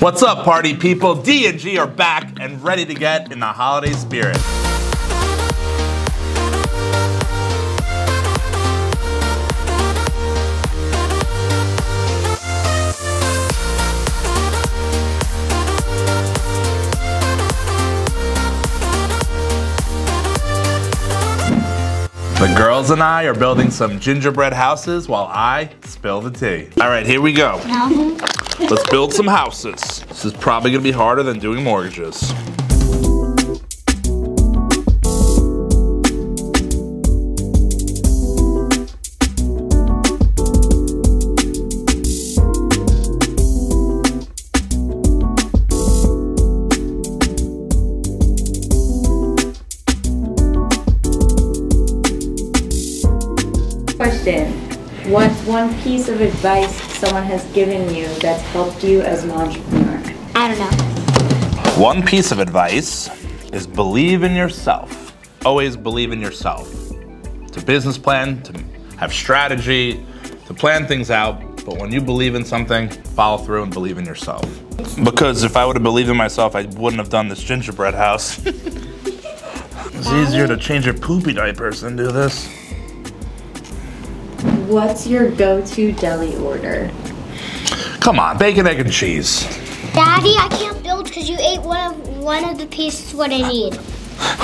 What's up, party people? D and G are back and ready to get in the holiday spirit. The girls and I are building some gingerbread houses while I spill the tea. All right, here we go. Uh-huh. Let's build some houses. This is probably gonna be harder than doing mortgages. Question. What's one piece of advice someone has given you that's helped you as an entrepreneur? I don't know. One piece of advice is believe in yourself. Always believe in yourself. To business plan, to have strategy, to plan things out. But when you believe in something, follow through and believe in yourself. Because if I would have believed in myself, I wouldn't have done this gingerbread house. it's easier to change your poopy diapers than do this. What's your go-to deli order? Come on, bacon, egg, and cheese. Daddy, I can't build because you ate one of one of the pieces what I need.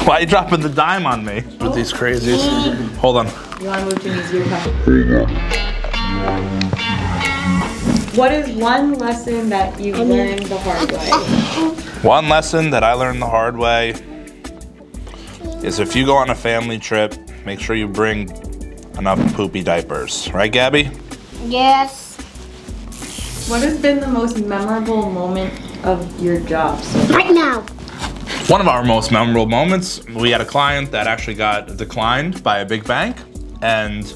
Why are you dropping the dime on me with these crazies? Hold on. You want to move to an easier question? What is one lesson that you learned the hard way? One lesson that I learned the hard way is if you go on a family trip, make sure you bring enough poopy diapers. Right, Gabby? Yes. What has been the most memorable moment of your job so? Right now. One of our most memorable moments, we had a client that actually got declined by a big bank, and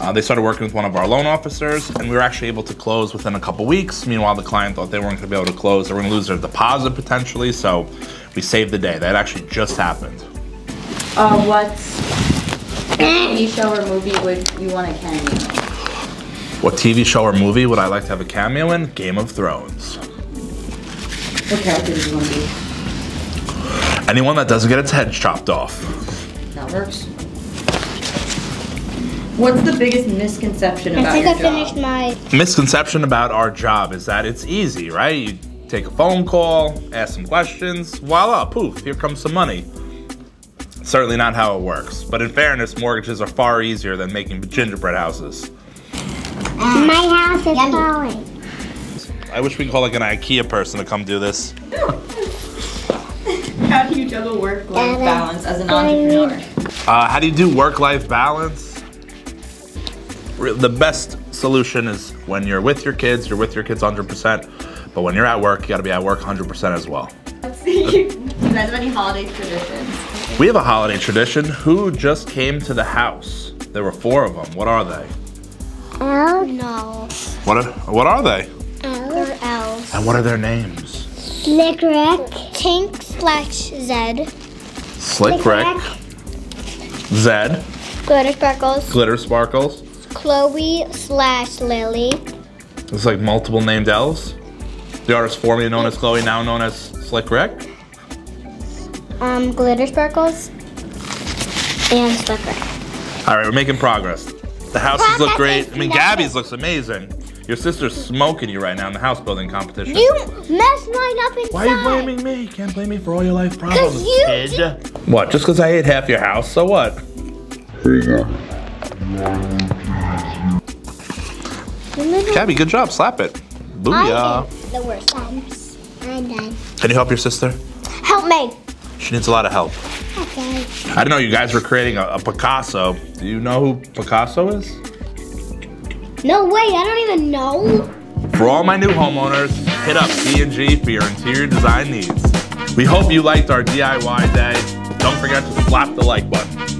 uh, they started working with one of our loan officers, and we were actually able to close within a couple weeks. Meanwhile, the client thought they weren't going to be able to close; they were going to lose their deposit potentially. So, we saved the day. That actually just happened. Uh, what TV show or movie would you want a cameo? In? What TV show or movie would I like to have a cameo in? Game of Thrones. What character do you want to be? Anyone that doesn't get its head chopped off. That works. What's the biggest misconception I about think your I job? finished my. Misconception about our job is that it's easy, right? You take a phone call, ask some questions, voila, poof, here comes some money. Certainly not how it works. But in fairness, mortgages are far easier than making gingerbread houses. My house is falling. I wish we could call like an IKEA person to come do this. How do you juggle work-life balance as an entrepreneur? Uh, how do you do work-life balance? The best solution is when you're with your kids, you're with your kids 100%. But when you're at work, you gotta be at work 100% as well. Let's see. you guys have any holiday traditions? We have a holiday tradition. Who just came to the house? There were four of them. What are they? Elf? No. What are, what are they? Elf. elves. And what are their names? Slick Rick. Tink slash Zed. Slick Rick, Zed, Glitter Sparkles. Glitter Sparkles. Chloe slash Lily. It's like multiple named elves. The artist formerly known as Chloe, now known as Slick Rick. Um, Glitter Sparkles. And Slick All right, we're making progress. The houses look Progress great. I mean. Gabby's looks amazing. Your sister's smoking you right now in the house building competition. You messed mine up inside. Why are you blaming me? You can't blame me for all your life problems, you kid. What? Just because I ate half your house, so what? Here you go. Gabby, good job. Slap it. Booyah. I the worst times. I'm done. Can you help your sister? Help me. She needs a lot of help. Okay. I didn't know you guys were creating a, a Picasso. Do you know who Picasso is? No way, I don't even know. For all my new homeowners, hit up D&G for your interior design needs. We hope you liked our DIY day. Don't forget to slap the like button.